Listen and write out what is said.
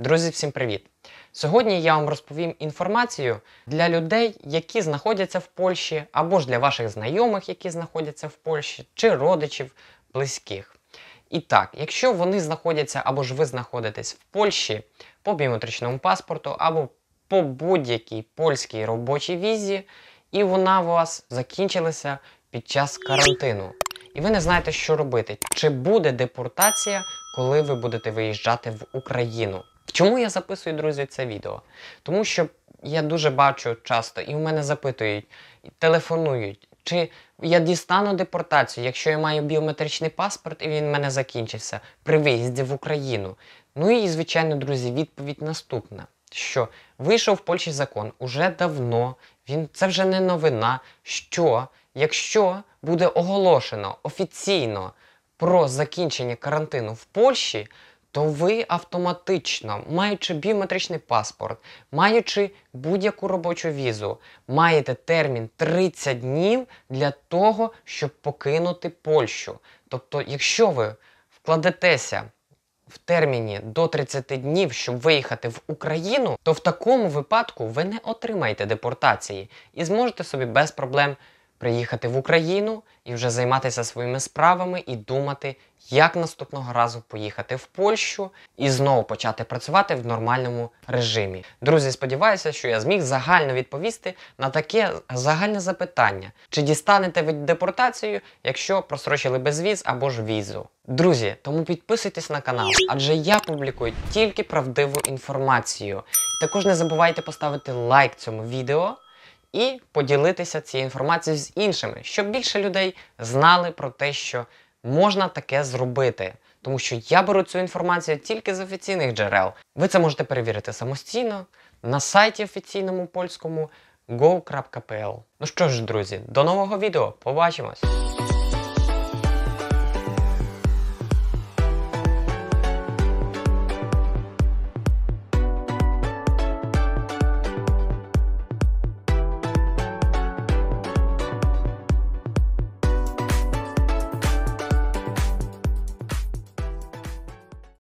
Друзі, всім привіт! Сьогодні я вам розповім інформацію для людей, які знаходяться в Польщі, або ж для ваших знайомих, які знаходяться в Польщі, чи родичів близьких. І так, якщо вони знаходяться або ж ви знаходитесь в Польщі по біометричному паспорту, або по будь-якій польській робочій візі, і вона у вас закінчилася під час карантину. І ви не знаєте, що робити, чи буде депортація, коли ви будете виїжджати в Україну. Чому я записую, друзі, це відео? Тому що я дуже бачу часто, і в мене запитують, телефонують, чи я дістану депортацію, якщо я маю біометричний паспорт і він в мене закінчився при виїзді в Україну. Ну і, звичайно, друзі, відповідь наступна: що вийшов в Польщі закон уже давно, він це вже не новина. Що якщо буде оголошено офіційно про закінчення карантину в Польщі, то ви автоматично, маючи біометричний паспорт, маючи будь-яку робочу візу, маєте термін 30 днів для того, щоб покинути Польщу. Тобто, якщо ви вкладетеся в терміні до 30 днів, щоб виїхати в Україну, то в такому випадку ви не отримаєте депортації і зможете собі без проблем приїхати в Україну і вже займатися своїми справами і думати, як наступного разу поїхати в Польщу і знову почати працювати в нормальному режимі. Друзі, сподіваюся, що я зміг загально відповісти на таке загальне запитання: чи дістанете ви депортацію, якщо просрочили безвіз або ж візу? Друзі, тому підписуйтесь на канал, адже я публікую тільки правдиву інформацію. Також не забувайте поставити лайк цьому відео і поділитися цією інформацією з іншими, щоб більше людей знали про те, що можна таке зробити. Тому що я беру цю інформацію тільки з офіційних джерел. Ви це можете перевірити самостійно на сайті офіційному польському go.pl. Ну що ж, друзі, до нового відео. Побачимось!